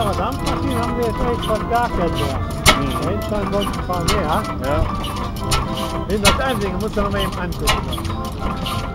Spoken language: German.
aber Dampfmaschinen haben wir jetzt echt fast gar keinen mehr. Mhm. Da hinten wollen ein paar mehr. Ja. In das Einzige muss man noch mal eben angucken.